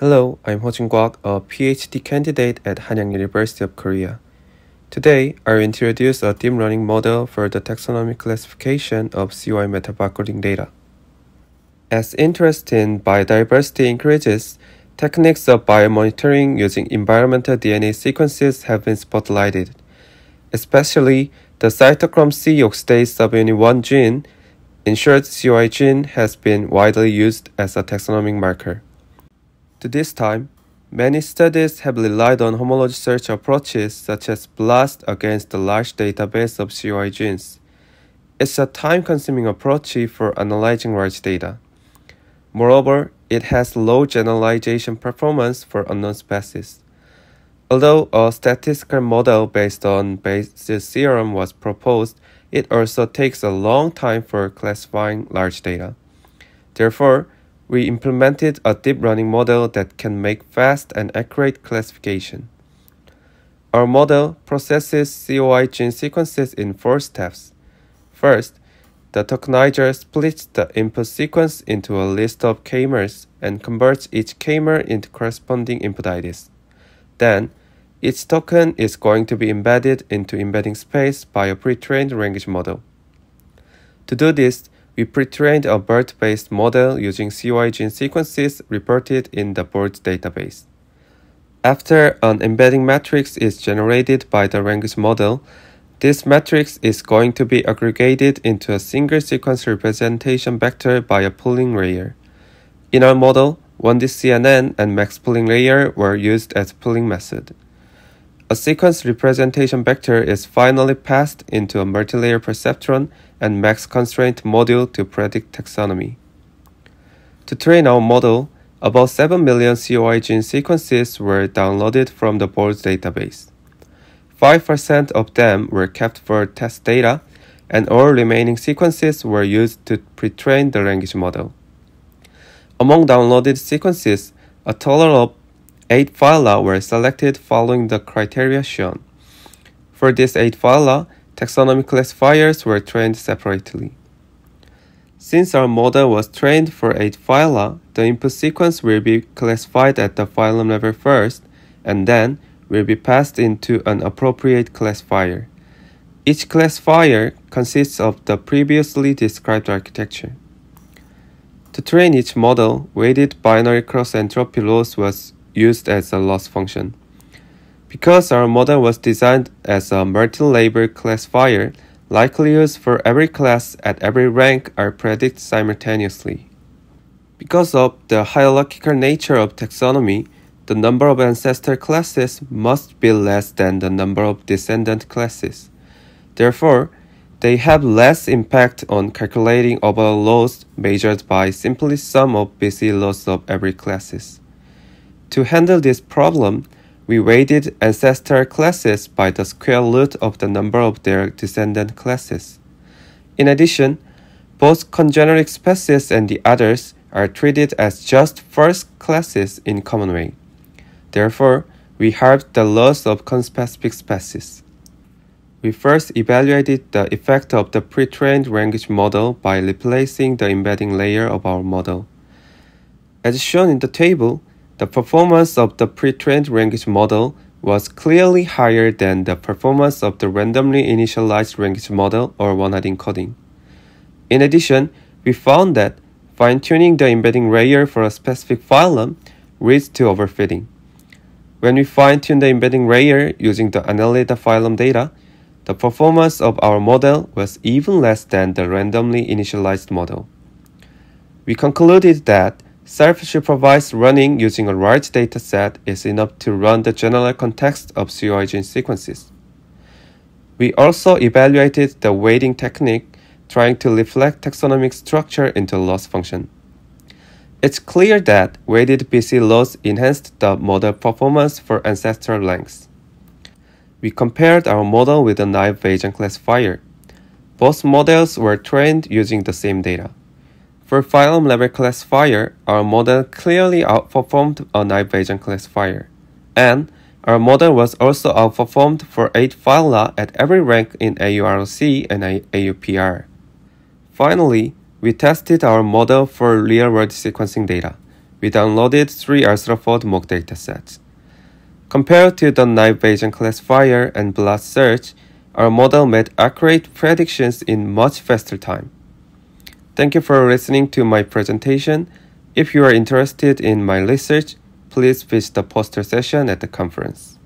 Hello, I'm Ho-Jin Gwak, a PhD candidate at Hanyang University of Korea. Today, I'll introduce a deep learning model for the taxonomic classification of COI metabarcoding data. As interest in biodiversity increases, techniques of biomonitoring using environmental DNA sequences have been spotlighted. Especially, the cytochrome C oxidase subunit 1 gene, ensured COI gene, has been widely used as a taxonomic marker. To this time, many studies have relied on homology search approaches such as BLAST against the large database of COI genes. It's a time-consuming approach for analyzing large data. Moreover, it has low generalization performance for unknown species. Although a statistical model based on Bayes' theorem was proposed, it also takes a long time for classifying large data. Therefore, we implemented a deep learning model that can make fast and accurate classification. Our model processes COI gene sequences in four steps. First, the tokenizer splits the input sequence into a list of k-mers and converts each k-mer into corresponding input IDs. Then, each token is going to be embedded into embedding space by a pre-trained language model. To do this, we pre-trained a BERT-based model using COI gene sequences reported in the BOLD database. After an embedding matrix is generated by the language model, this matrix is going to be aggregated into a single sequence representation vector by a pooling layer. In our model, 1D CNN and max pooling layer were used as pooling method. A sequence representation vector is finally passed into a multilayer perceptron and max constraint module to predict taxonomy. To train our model, about 7 million COI gene sequences were downloaded from the BOLD database. 5% of them were kept for test data, and all remaining sequences were used to pre-train the language model. Among downloaded sequences, a total of 8 phyla were selected following the criteria shown. For these 8 phyla, taxonomy classifiers were trained separately. Since our model was trained for 8 phyla, the input sequence will be classified at the phylum level first, and then will be passed into an appropriate classifier. Each classifier consists of the previously described architecture. To train each model, weighted binary cross entropy loss was used as a loss function. Because our model was designed as a multi-label classifier, likelihoods for every class at every rank are predicted simultaneously. Because of the hierarchical nature of taxonomy, the number of ancestor classes must be less than the number of descendant classes. Therefore, they have less impact on calculating overall loss measured by simply sum of BC loss of every classes. To handle this problem, we weighted ancestor classes by the square root of the number of their descendant classes. In addition, both congeneric species and the others are treated as just first classes in common way. Therefore, we halved the loss of conspecific species. We first evaluated the effect of the pre-trained language model by replacing the embedding layer of our model. As shown in the table, the performance of the pre-trained language model was clearly higher than the performance of the randomly initialized language model or one-hot encoding. In addition, we found that fine-tuning the embedding layer for a specific phylum leads to overfitting. When we fine-tune the embedding layer using the Annelida phylum data, the performance of our model was even less than the randomly initialized model. We concluded that self-supervised running using a large dataset is enough to run the general context of COI gene sequences. We also evaluated the weighting technique trying to reflect taxonomic structure into loss function. It's clear that weighted BC loss enhanced the model performance for ancestral lengths. We compared our model with a naive Bayesian classifier. Both models were trained using the same data. For phylum level classifier, our model clearly outperformed a naive Bayesian classifier. And our model was also outperformed for 8 phyla at every rank in AUROC and AUPR. Finally, we tested our model for real-world sequencing data. we downloaded three Rutherford mock datasets. Compared to the naive Bayesian classifier and BLAST search, our model made accurate predictions in much faster time. Thank you for listening to my presentation. If you are interested in my research, please visit the poster session at the conference.